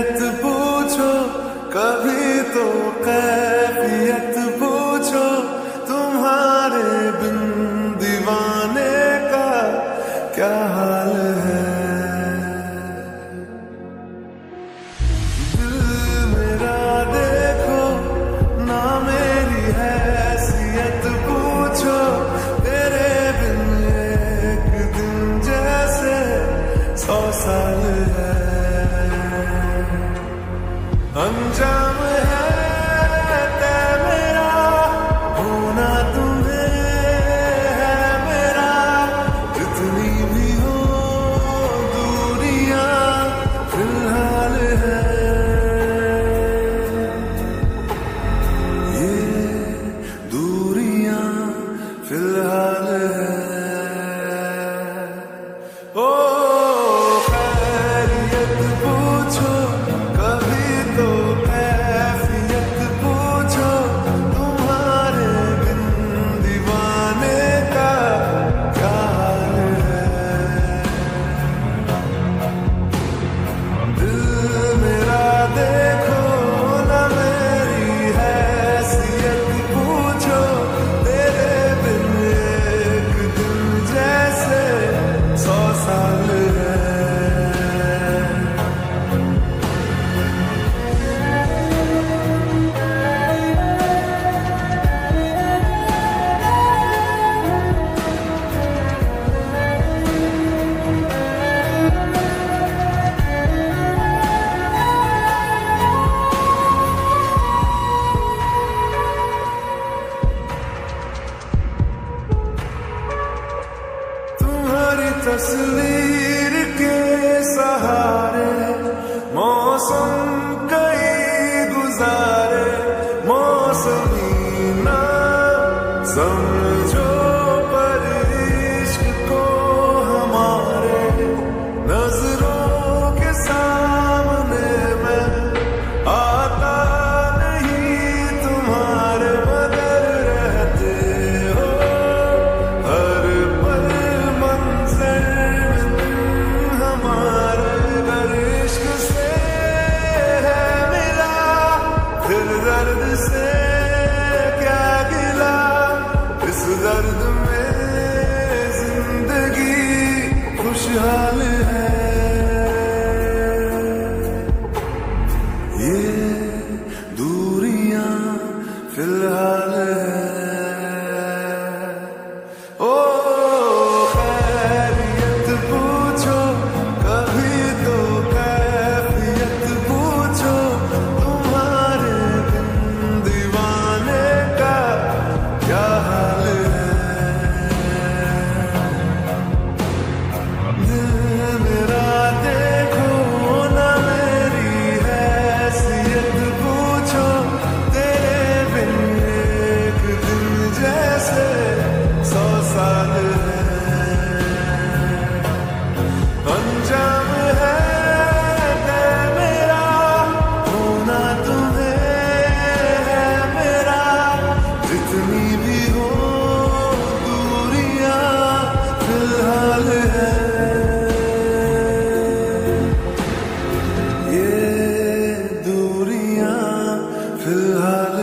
कैफियत पूछो कभी तो कैफियत फ़िलहाल तस्वीर के सहारे खुशहाल है। ये दूरियाँ फ़िलहाल है। love.